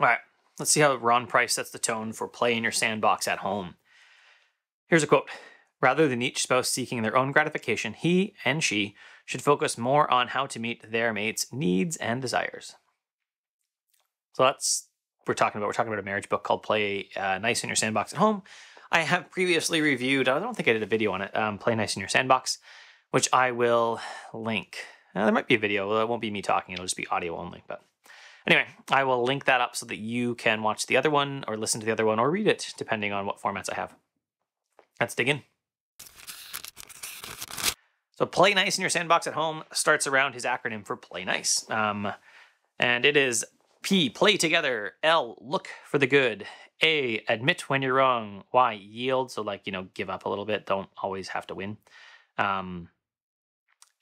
All right, let's see how Ron Price sets the tone for play in your sandbox at home. Here's a quote Rather than each spouse seeking their own gratification, he and she should focus more on how to meet their mate's needs and desires. So that's we're talking about. We're talking about a marriage book called Play uh, Nice in Your Sandbox at Home. I have previously reviewed. I don't think I did a video on it. Um, Play Nice in Your Sandbox, which I will link. Uh, there might be a video. Well, it won't be me talking. It'll just be audio only. But anyway, I will link that up so that you can watch the other one, or listen to the other one, or read it, depending on what formats I have. Let's dig in. So play nice in your sandbox at home starts around his acronym for play nice. Um, and it is P, play together. L, look for the good. A, admit when you're wrong. Y, yield. So like, you know, give up a little bit. Don't always have to win. Um,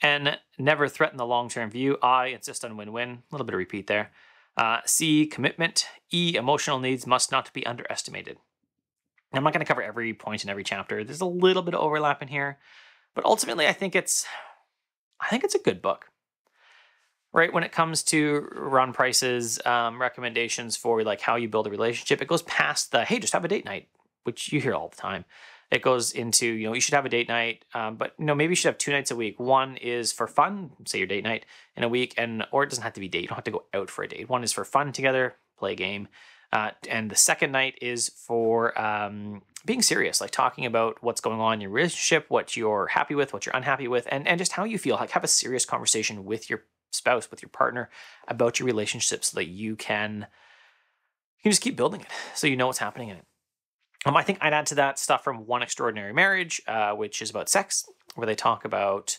N, never threaten the long-term view. I, insist on win-win. A little bit of repeat there. Uh, C, commitment. E, emotional needs must not be underestimated. I'm not going to cover every point in every chapter. There's a little bit of overlap in here. But ultimately, I think it's, I think it's a good book. Right when it comes to Ron Price's um, recommendations for like how you build a relationship, it goes past the hey, just have a date night, which you hear all the time. It goes into you know you should have a date night, um, but you know maybe you should have two nights a week. One is for fun, say your date night in a week, and or it doesn't have to be date. You don't have to go out for a date. One is for fun together, play a game, uh, and the second night is for um, being serious, like talking about what's going on in your relationship, what you're happy with, what you're unhappy with, and, and just how you feel. Like have a serious conversation with your spouse, with your partner about your relationship so that you can you can just keep building it so you know what's happening in it. Um, I think I'd add to that stuff from One Extraordinary Marriage, uh, which is about sex, where they talk about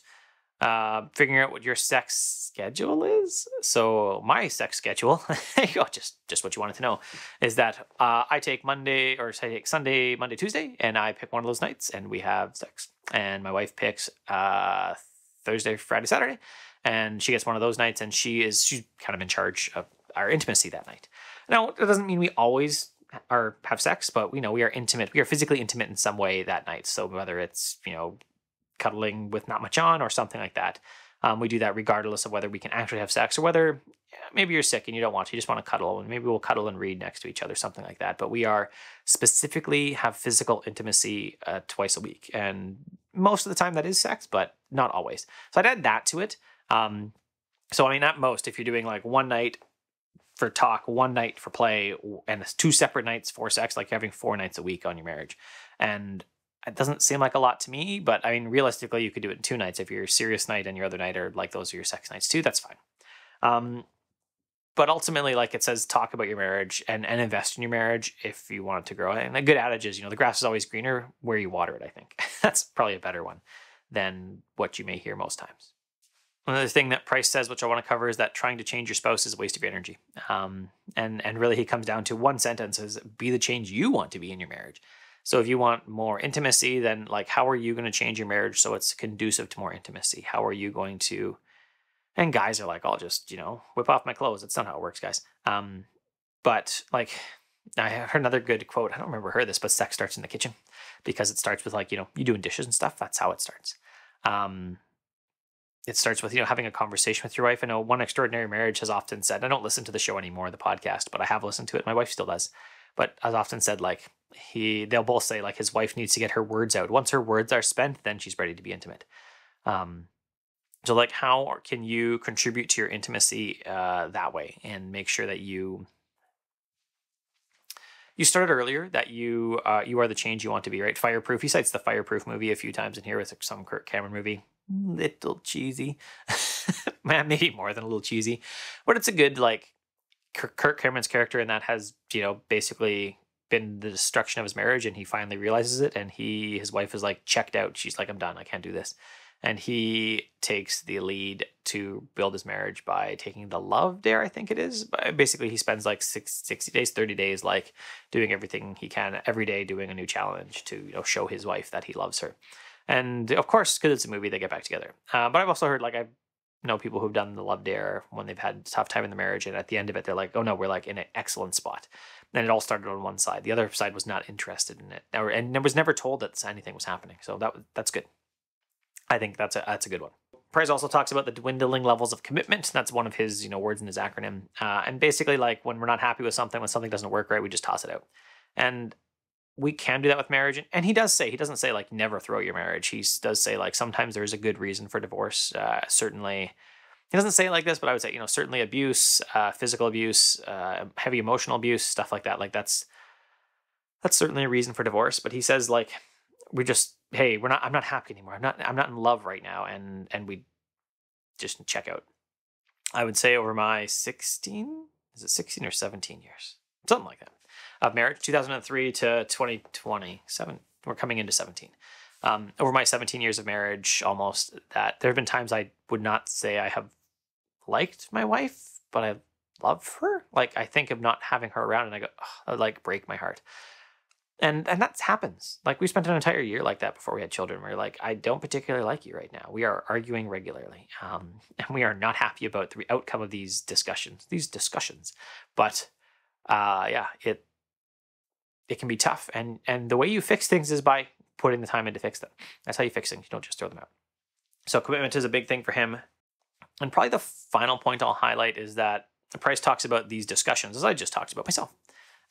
uh, figuring out what your sex schedule is. So my sex schedule, oh, just just what you wanted to know, is that uh, I take Monday or I take Sunday, Monday, Tuesday, and I pick one of those nights, and we have sex. And my wife picks uh, Thursday, Friday, Saturday, and she gets one of those nights, and she is she's kind of in charge of our intimacy that night. Now, it doesn't mean we always are have sex, but we know we are intimate. We are physically intimate in some way that night. So whether it's you know cuddling with not much on or something like that. Um, we do that regardless of whether we can actually have sex or whether maybe you're sick and you don't want to, you just want to cuddle, and maybe we'll cuddle and read next to each other, something like that. But we are specifically have physical intimacy uh, twice a week, and most of the time that is sex, but not always. So I'd add that to it. Um, so I mean, at most. If you're doing like one night for talk, one night for play, and two separate nights for sex, like having four nights a week on your marriage, and it doesn't seem like a lot to me, but I mean, realistically, you could do it in two nights. If your serious night and your other night are like those are your sex nights too, that's fine. Um, but ultimately, like it says, talk about your marriage and, and invest in your marriage if you want it to grow. And a good adage is, you know, the grass is always greener where you water it, I think. that's probably a better one than what you may hear most times. Another thing that Price says, which I want to cover, is that trying to change your spouse is a waste of your energy. Um, and and really, he comes down to one sentence: is be the change you want to be in your marriage. So if you want more intimacy, then like how are you going to change your marriage so it's conducive to more intimacy? How are you going to and guys are like, I'll just, you know, whip off my clothes. That's not how it works, guys. Um, but like I heard another good quote. I don't remember heard this, but sex starts in the kitchen because it starts with like, you know, you doing dishes and stuff. That's how it starts. Um, it starts with, you know, having a conversation with your wife. I know One Extraordinary Marriage has often said, I don't listen to the show anymore, the podcast, but I have listened to it. My wife still does. But has often said, like, he they'll both say like his wife needs to get her words out. Once her words are spent, then she's ready to be intimate. Um, so like how can you contribute to your intimacy uh, that way and make sure that you you started earlier that you uh, you are the change you want to be right? Fireproof he cites the fireproof movie a few times in here with some Kirk Cameron movie. Little cheesy. Maybe more than a little cheesy but it's a good like Kirk Cameron's character and that has you know basically been the destruction of his marriage and he finally realizes it and he his wife is like checked out. She's like i'm done. I can't do this and he takes the lead to build his marriage by taking the love dare i think it is basically he spends like six, 60 days 30 days like doing everything he can every day doing a new challenge to you know show his wife that he loves her and of course because it's a movie they get back together uh, but i've also heard like i know people who've done the love dare when they've had tough time in the marriage and at the end of it they're like oh no we're like in an excellent spot and it all started on one side. The other side was not interested in it, and was never told that anything was happening. So that that's good. I think that's a that's a good one. Price also talks about the dwindling levels of commitment. That's one of his, you know, words in his acronym. Uh, and basically, like when we're not happy with something, when something doesn't work right, we just toss it out. And we can do that with marriage. And he does say, he doesn't say like never throw your marriage. He does say like sometimes there's a good reason for divorce. Uh, certainly, he doesn't say it like this, but I would say, you know, certainly abuse, uh, physical abuse, uh, heavy emotional abuse, stuff like that. Like that's, that's certainly a reason for divorce. But he says like, we just, hey, we're not, I'm not happy anymore. I'm not, I'm not in love right now. And, and we just check out. I would say over my 16, is it 16 or 17 years? Something like that of marriage, 2003 to 2020. Seven, we're coming into 17. Um, over my 17 years of marriage, almost that there have been times I would not say I have liked my wife, but I love her. Like I think of not having her around, and I go, oh, would like break my heart. And and that happens. Like we spent an entire year like that before we had children. We're like, I don't particularly like you right now. We are arguing regularly, um, and we are not happy about the outcome of these discussions. These discussions, but uh, yeah, it it can be tough. And and the way you fix things is by putting the time in to fix them. That's how you fix things. You don't just throw them out. So commitment is a big thing for him. And probably the final point I'll highlight is that the Price talks about these discussions, as I just talked about myself.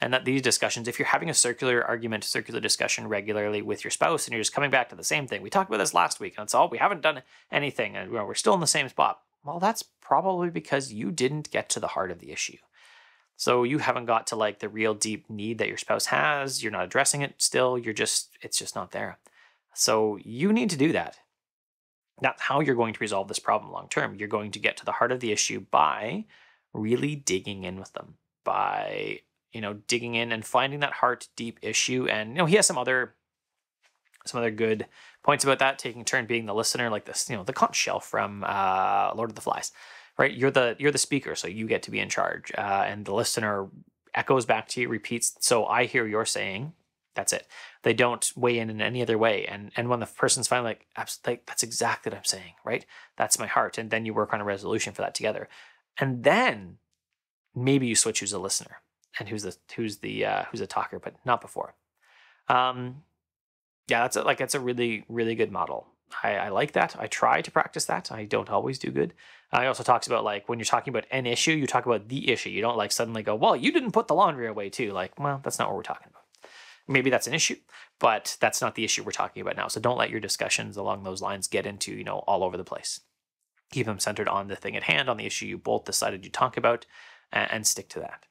And that these discussions, if you're having a circular argument, circular discussion regularly with your spouse, and you're just coming back to the same thing, we talked about this last week, and it's all we haven't done anything, and we're still in the same spot. Well, that's probably because you didn't get to the heart of the issue. So you haven't got to like the real deep need that your spouse has. You're not addressing it still. You're just, it's just not there. So you need to do that. That's how you're going to resolve this problem long term. You're going to get to the heart of the issue by really digging in with them, by, you know, digging in and finding that heart deep issue. And, you know, he has some other, some other good points about that, taking turn being the listener, like this, you know, the conch shell from uh, Lord of the Flies right? You're the you're the speaker, so you get to be in charge, uh, and the listener echoes back to you, repeats. So I hear you're saying. That's it. They don't weigh in in any other way. And and when the person's finally like, like that's exactly what I'm saying, right? That's my heart. And then you work on a resolution for that together. And then maybe you switch who's a listener and who's the who's the uh, who's a talker, but not before. Um, yeah, that's a, like that's a really really good model. I, I like that. I try to practice that. I don't always do good. He also talks about like when you're talking about an issue, you talk about the issue. You don't like suddenly go, well, you didn't put the laundry away too. Like, well, that's not what we're talking about. Maybe that's an issue, but that's not the issue we're talking about now. So don't let your discussions along those lines get into, you know, all over the place. Keep them centered on the thing at hand, on the issue you both decided you talk about, and, and stick to that.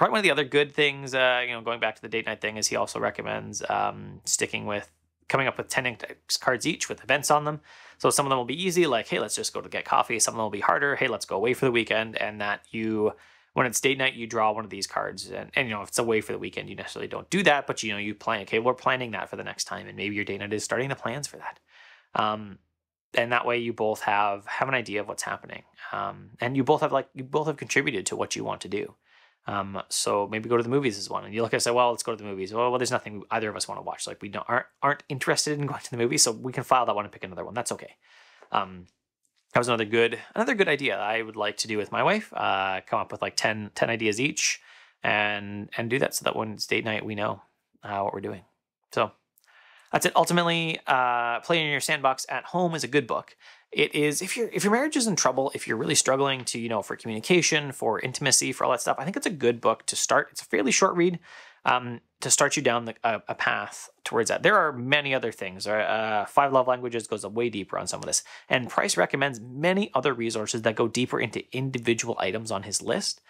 Probably one of the other good things, uh, you know, going back to the date night thing, is he also recommends um, sticking with coming up with 10 index cards each with events on them. So some of them will be easy, like, hey, let's just go to get coffee. Some of them will be harder, hey, let's go away for the weekend. And that you, when it's date night, you draw one of these cards. And, and you know, if it's away for the weekend, you necessarily don't do that, but you know, you plan, okay, we're planning that for the next time. And maybe your date night is starting the plans for that. Um, and that way you both have have an idea of what's happening um, and you both have like you both have contributed to what you want to do um, so maybe go to the movies is one. And you look and say, well, let's go to the movies. Well, well, there's nothing either of us want to watch. Like we don't aren't aren't interested in going to the movies, so we can file that one and pick another one. That's okay. Um, that was another good another good idea I would like to do with my wife. Uh, come up with like 10, 10 ideas each, and and do that so that when it's date night, we know uh, what we're doing. So that's it. Ultimately, uh, playing in your sandbox at home is a good book it is if your if your marriage is in trouble, if you're really struggling to you know for communication, for intimacy, for all that stuff, I think it's a good book to start. It's a fairly short read. Um, to start you down the, a, a, path towards that. There are many other things. Uh, Five Love Languages goes way deeper on some of this, and Price recommends many other resources that go deeper into individual items on his list.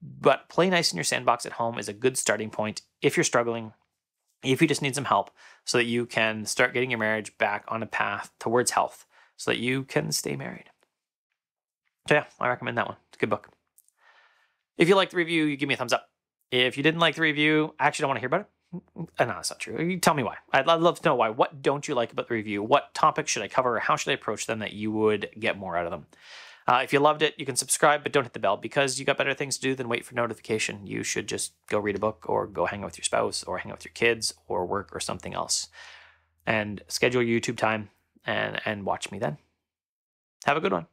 But play nice in your sandbox at home is a good starting point if you're struggling, if you just need some help, so that you can start getting your marriage back on a path towards health so that you can stay married. So yeah, I recommend that one. It's a good book. If you liked the review, you give me a thumbs up. If you didn't like the review, I actually don't want to hear about it. Uh, no, that's not true. You tell me why. I'd, I'd love to know why. What don't you like about the review? What topics should I cover? How should I approach them that you would get more out of them? Uh, if you loved it, you can subscribe, but don't hit the bell because you got better things to do than wait for notification. You should just go read a book or go hang out with your spouse or hang out with your kids or work or something else. And schedule YouTube time and, and watch me then. Have a good one.